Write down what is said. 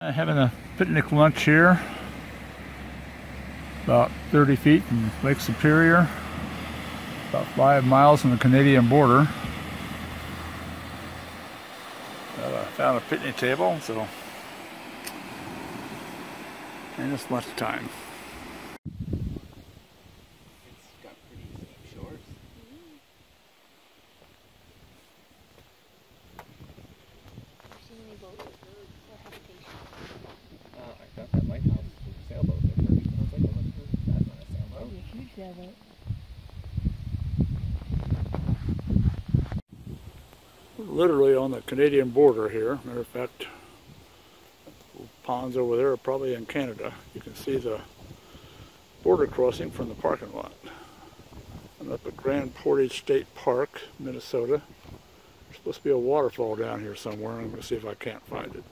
Uh, having a picnic lunch here, about 30 feet from Lake Superior, about five miles from the Canadian border. Found a picnic table, so and it's lunchtime. Literally on the Canadian border here. Matter of fact, ponds over there are probably in Canada. You can see the border crossing from the parking lot. I'm up at Grand Portage State Park, Minnesota. There's supposed to be a waterfall down here somewhere. I'm going to see if I can't find it.